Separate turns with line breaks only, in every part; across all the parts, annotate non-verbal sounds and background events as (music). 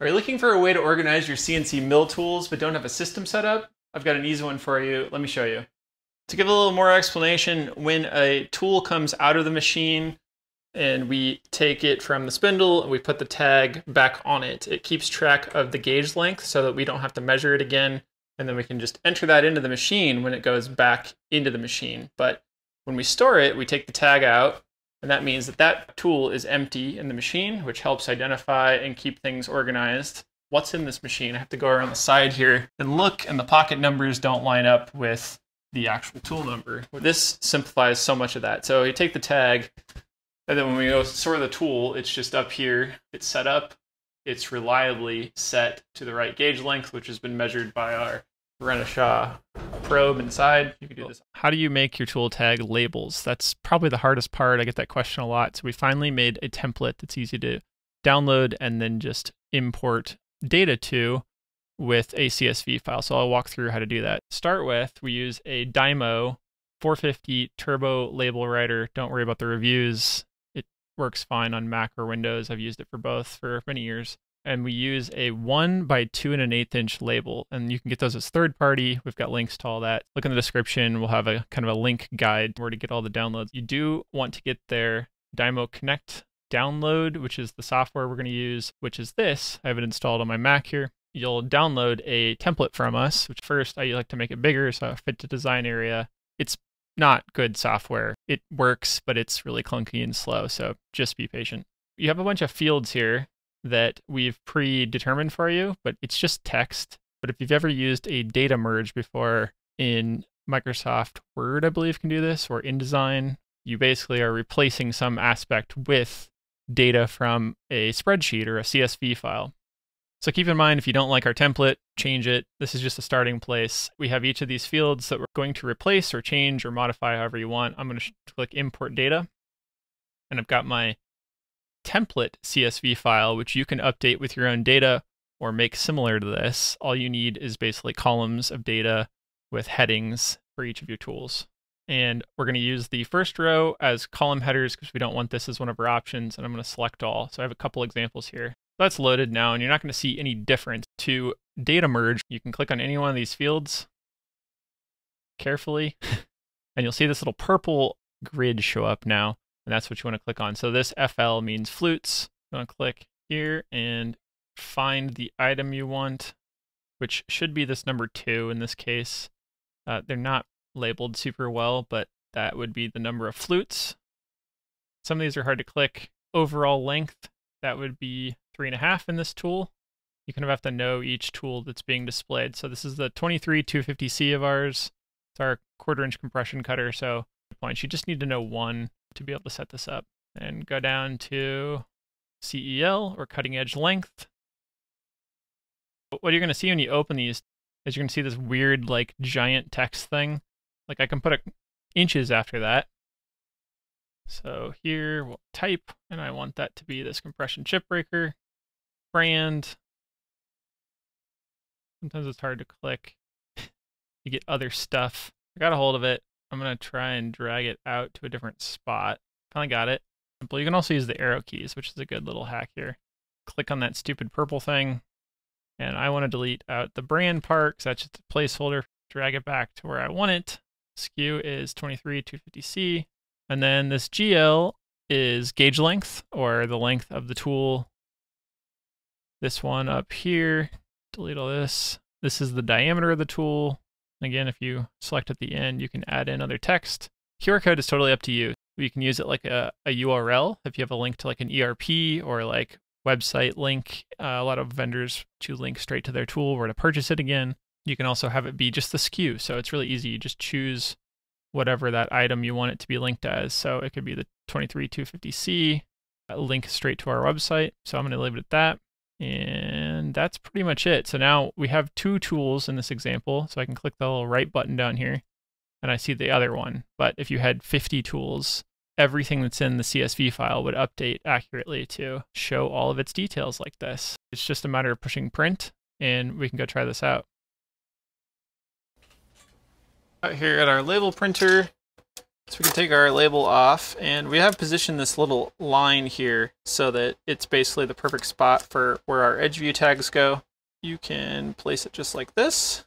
Are you looking for a way to organize your CNC mill tools but don't have a system set up? I've got an easy one for you. Let me show you. To give a little more explanation, when a tool comes out of the machine and we take it from the spindle and we put the tag back on it, it keeps track of the gauge length so that we don't have to measure it again. And then we can just enter that into the machine when it goes back into the machine. But when we store it, we take the tag out and that means that that tool is empty in the machine, which helps identify and keep things organized. What's in this machine? I have to go around the side here and look, and the pocket numbers don't line up with the actual tool number. This simplifies so much of that. So you take the tag, and then when we go sort of the tool, it's just up here. It's set up. It's reliably set to the right gauge length, which has been measured by our Renishaw probe inside. You can do this. How do you make your tool tag labels? That's probably the hardest part. I get that question a lot. So we finally made a template that's easy to download and then just import data to with a CSV file. So I'll walk through how to do that. Start with, we use a Dymo 450 Turbo Label Writer. Don't worry about the reviews. It works fine on Mac or Windows. I've used it for both for many years and we use a one by two and an eighth inch label. And you can get those as third party. We've got links to all that. Look in the description. We'll have a kind of a link guide where to get all the downloads. You do want to get their Dymo Connect download, which is the software we're going to use, which is this. I have it installed on my Mac here. You'll download a template from us, which first I like to make it bigger so I fit to design area. It's not good software. It works, but it's really clunky and slow. So just be patient. You have a bunch of fields here that we've predetermined for you, but it's just text. But if you've ever used a data merge before in Microsoft Word, I believe can do this, or InDesign, you basically are replacing some aspect with data from a spreadsheet or a CSV file. So keep in mind, if you don't like our template, change it. This is just a starting place. We have each of these fields that we're going to replace or change or modify however you want. I'm going to click import data. And I've got my template CSV file, which you can update with your own data or make similar to this. All you need is basically columns of data with headings for each of your tools. And we're going to use the first row as column headers because we don't want this as one of our options. And I'm going to select all. So I have a couple examples here. That's loaded now, and you're not going to see any difference. To data merge, you can click on any one of these fields carefully, (laughs) and you'll see this little purple grid show up now and that's what you want to click on. So this FL means flutes. You want to click here and find the item you want, which should be this number two in this case. Uh, they're not labeled super well, but that would be the number of flutes. Some of these are hard to click. Overall length, that would be three and a half in this tool. You kind of have to know each tool that's being displayed. So this is the 23 250C of ours. It's our quarter inch compression cutter. So points, you just need to know one to be able to set this up. And go down to CEL or cutting edge length. What you're going to see when you open these is you're going to see this weird like giant text thing. Like I can put inches after that. So here we'll type and I want that to be this compression chip breaker brand. Sometimes it's hard to click. (laughs) you get other stuff. I got a hold of it. I'm going to try and drag it out to a different spot. Finally got it. Simple. You can also use the arrow keys, which is a good little hack here. Click on that stupid purple thing. And I want to delete out the brand part because that's just a placeholder. Drag it back to where I want it. SKU is 23 250C. And then this GL is gauge length or the length of the tool. This one up here, delete all this. This is the diameter of the tool. Again, if you select at the end, you can add in other text. QR code is totally up to you. You can use it like a, a URL if you have a link to like an ERP or like website link. Uh, a lot of vendors to link straight to their tool or to purchase it again. You can also have it be just the SKU. So it's really easy. You just choose whatever that item you want it to be linked as. So it could be the 23250C, link straight to our website. So I'm going to leave it at that. And that's pretty much it. So now we have two tools in this example. So I can click the little right button down here and I see the other one. But if you had 50 tools, everything that's in the CSV file would update accurately to show all of its details like this. It's just a matter of pushing print and we can go try this out. Out here at our label printer, So we can take our label off and we have positioned this little line here so that it's basically the perfect spot for where our edge view tags go. You can place it just like this.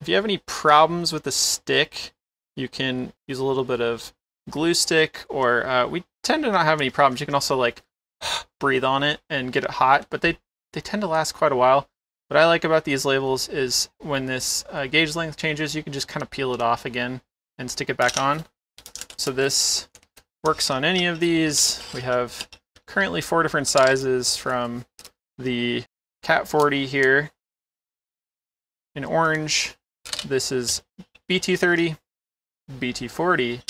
If you have any problems with the stick, you can use a little bit of glue stick or uh, we tend to not have any problems. You can also like (sighs) breathe on it and get it hot, but they, they tend to last quite a while. What I like about these labels is when this uh, gauge length changes, you can just kind of peel it off again and stick it back on. So this works on any of these. We have currently four different sizes from the Cat 40 here in orange. This is BT30, BT40,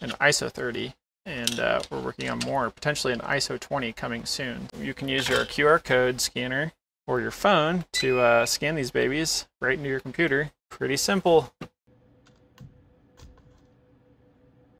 and ISO 30. And uh, we're working on more, potentially an ISO 20 coming soon. You can use your QR code scanner or your phone to uh, scan these babies right into your computer. Pretty simple.